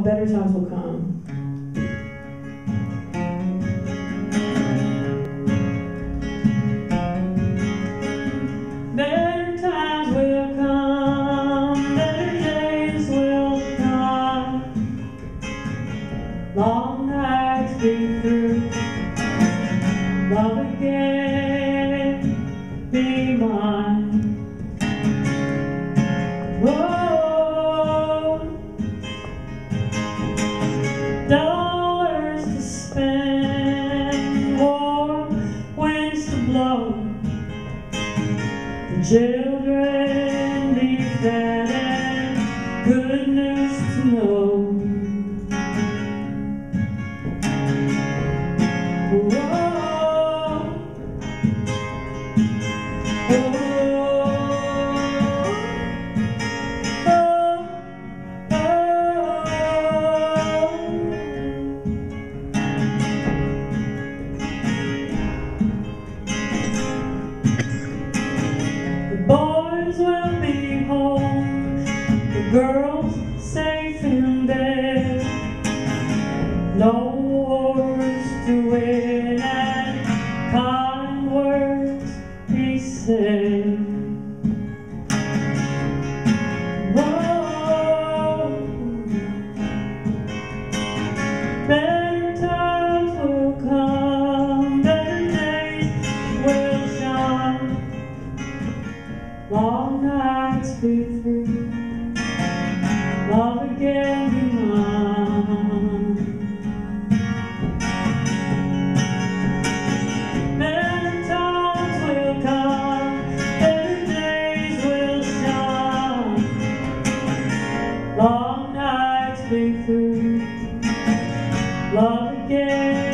better times will come. Better times will come, better days will come. Long nights be through, children be fed and good news to know. Girls safe in bed. No wars to win and kind words be said. Whoa. Better times will come, better days will shine. Long nights be love again.